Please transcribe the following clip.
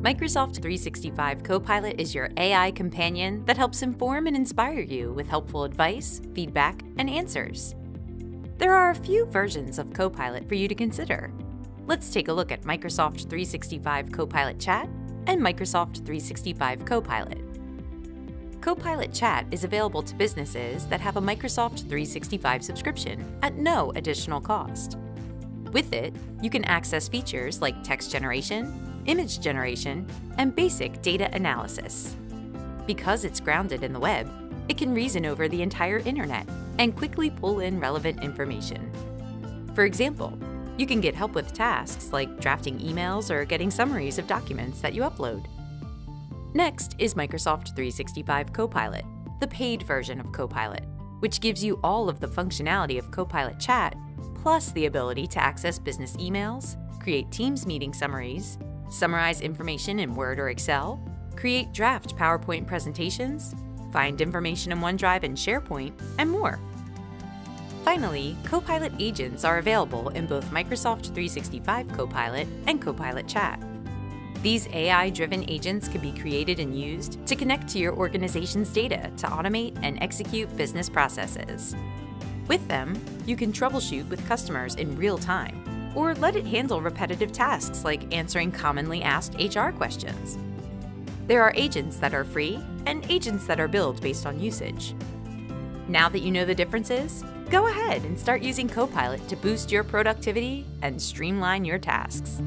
Microsoft 365 Copilot is your AI companion that helps inform and inspire you with helpful advice, feedback, and answers. There are a few versions of Copilot for you to consider. Let's take a look at Microsoft 365 Copilot Chat and Microsoft 365 Copilot. Copilot Chat is available to businesses that have a Microsoft 365 subscription at no additional cost. With it, you can access features like text generation, image generation, and basic data analysis. Because it's grounded in the web, it can reason over the entire internet and quickly pull in relevant information. For example, you can get help with tasks like drafting emails or getting summaries of documents that you upload. Next is Microsoft 365 Copilot, the paid version of Copilot, which gives you all of the functionality of Copilot Chat, plus the ability to access business emails, create Teams meeting summaries, summarize information in Word or Excel, create draft PowerPoint presentations, find information in OneDrive and SharePoint, and more. Finally, Copilot agents are available in both Microsoft 365 Copilot and Copilot Chat. These AI driven agents can be created and used to connect to your organization's data to automate and execute business processes. With them, you can troubleshoot with customers in real time or let it handle repetitive tasks like answering commonly asked HR questions. There are agents that are free and agents that are billed based on usage. Now that you know the differences, go ahead and start using Copilot to boost your productivity and streamline your tasks.